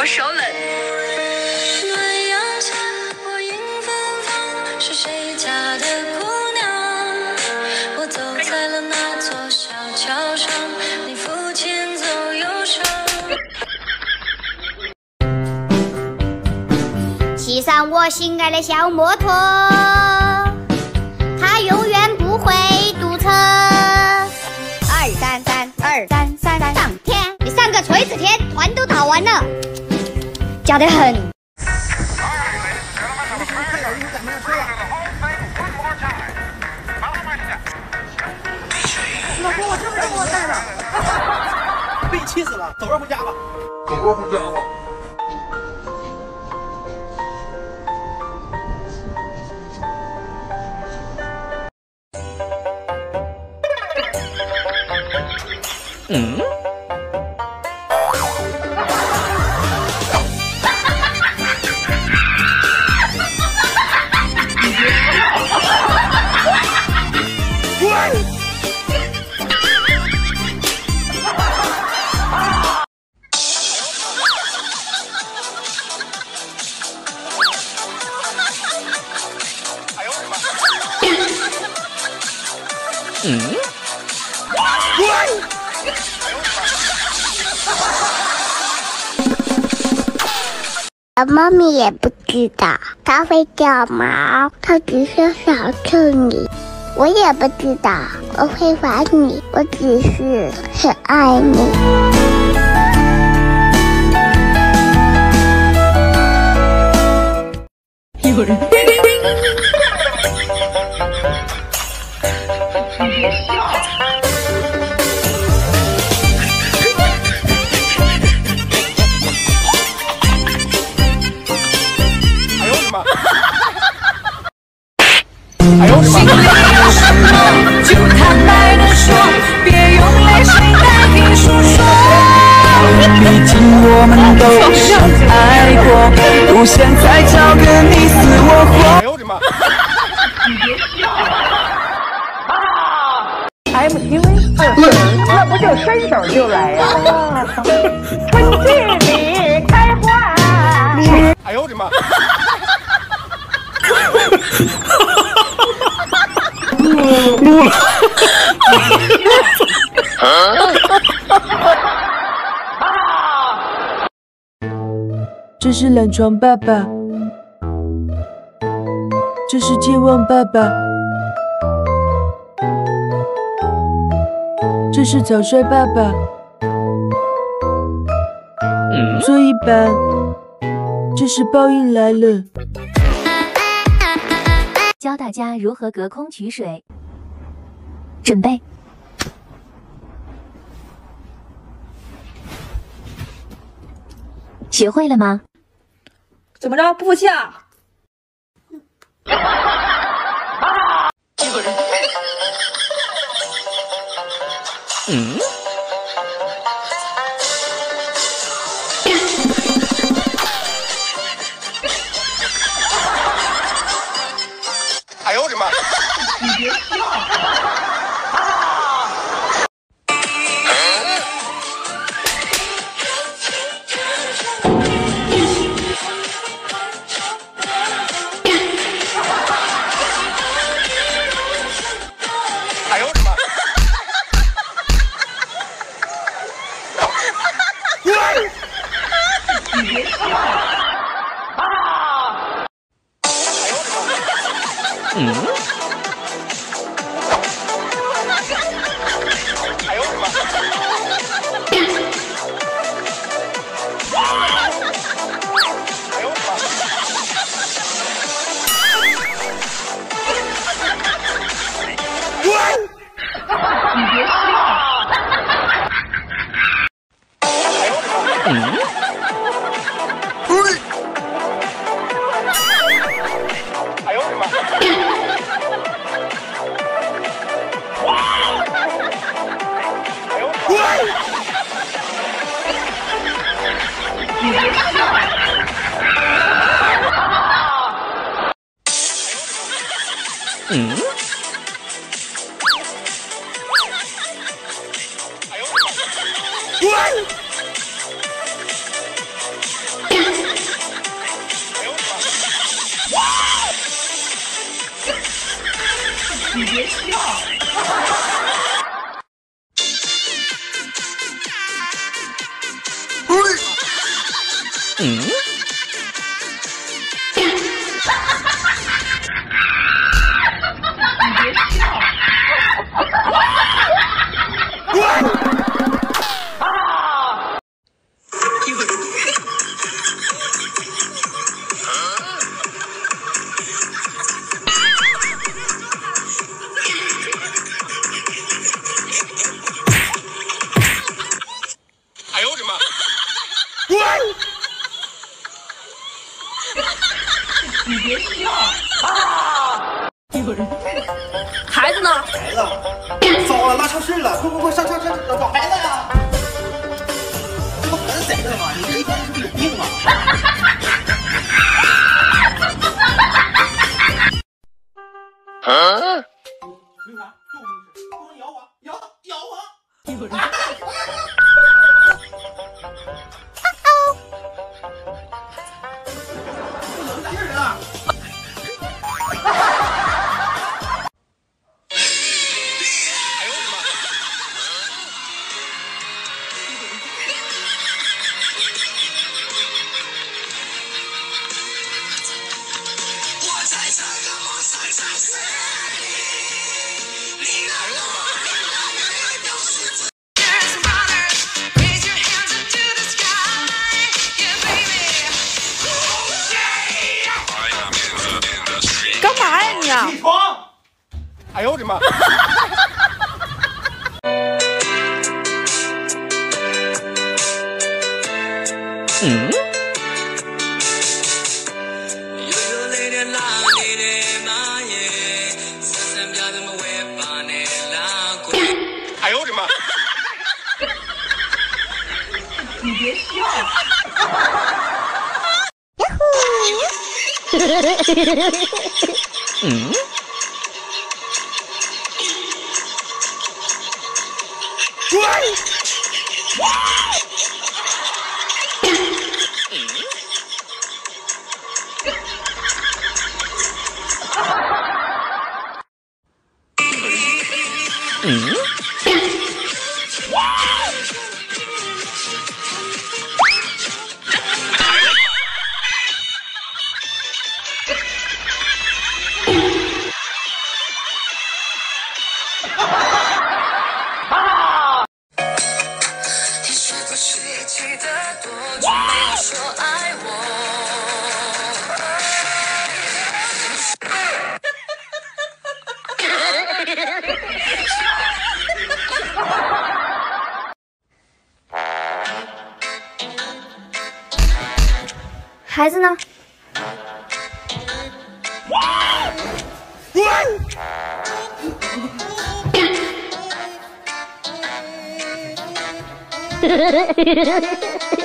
我手冷。暖阳下，我迎芬芳，是谁家的姑娘？我走在了那座小桥上，你抚前奏忧伤。骑上我心爱的小摩托，它永远不会堵车。二三三，二三三三，上天！你上个锤子天，团都打完了，假得很。老公，我就是这么带的，被你气死了，走着回家吧。走着回家吧。妈咪也不知道，它会掉毛，它只是想蹭你。我也不知道，我会玩你，我只是很爱你。哎呦哎呦我的妈！就坦白的说，别用泪水代替诉说。毕竟我们都相爱过，不想再找个你 MTV 那不就伸手就来呀、春季里开花。哎呦我的妈！这是懒床爸爸，这是健忘爸爸，这是草率爸爸。做一版，这是报应来了。教大家如何隔空取水。准备，学会了吗？怎么着？不服气啊？Mm-hmm. 啊！嗯。嗯，你别笑。孩子糟了，拉超市了，快快快上上上找孩子呀！这不孩子谁的吗？你这一天是不是有病啊？为啥？就是不能咬我，咬咬我！哎呦我的妈！哎呦我的妈！你别笑。嗯。孩子呢？